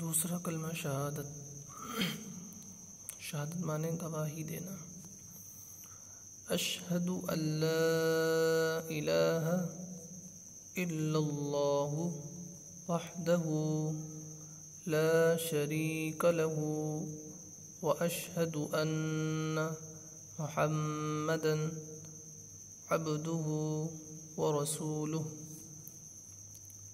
دوسرا کلمہ شہادت شہادت معنی گواہی دینا اشہد ان لا الہ الا اللہ وحده لا شریک له واشہد ان محمدا عبده ورسوله